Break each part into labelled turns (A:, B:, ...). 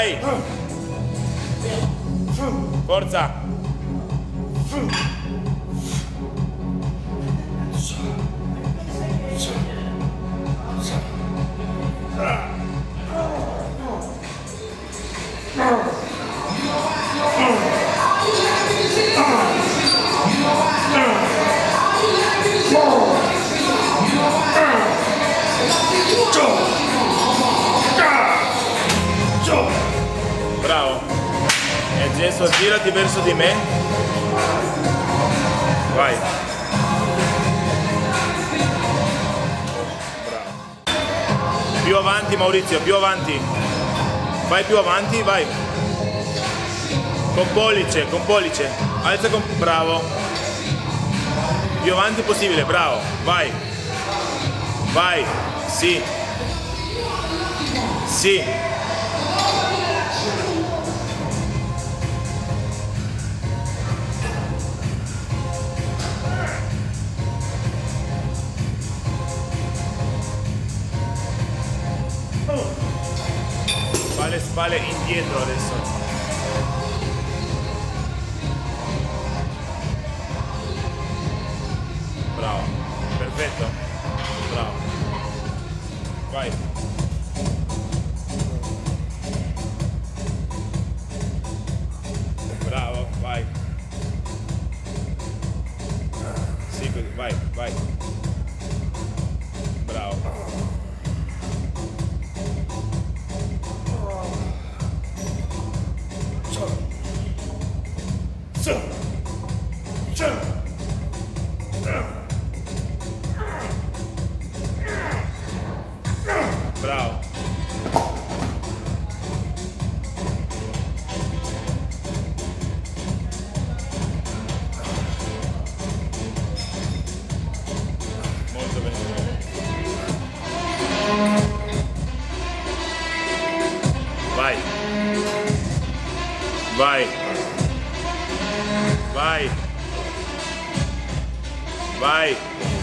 A: Vai. Forza. Più avanti Maurizio, più avanti. Vai più avanti, vai. Con pollice, con pollice. Alza con... Bravo. Più avanti possibile, bravo. Vai. Vai. Sì. Sì. principale indietro adesso Bravo. Molto bene. Vai. Vai. Vai. Vai.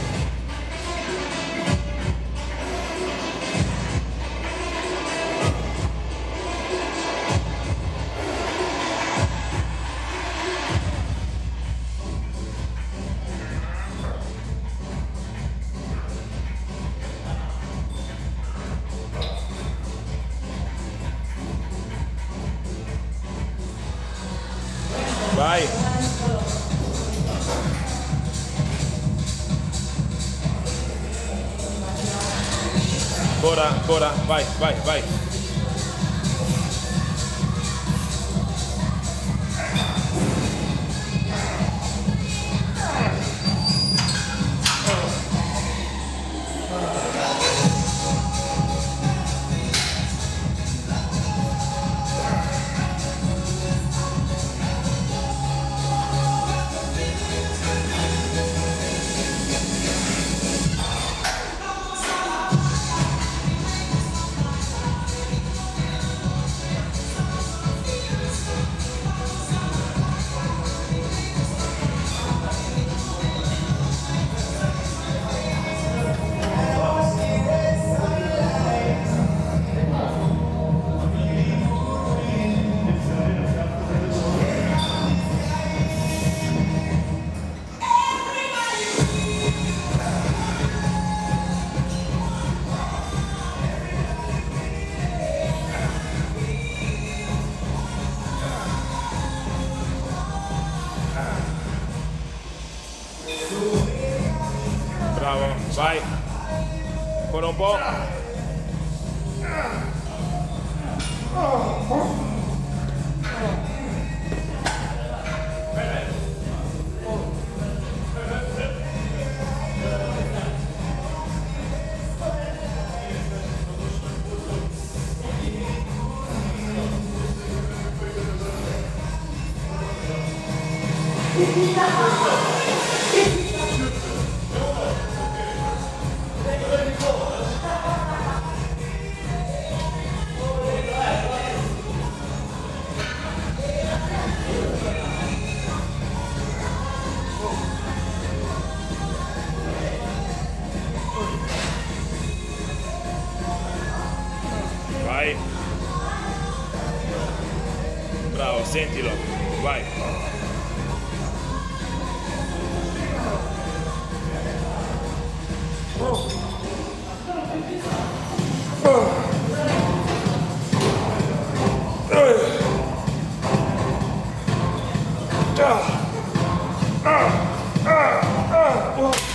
A: Vai. Ancora, ancora, vai, vai, vai. Vai. Po'. Sente logo. Vai. Oh. Oh. Ah! Ah!
B: Ah! Ah!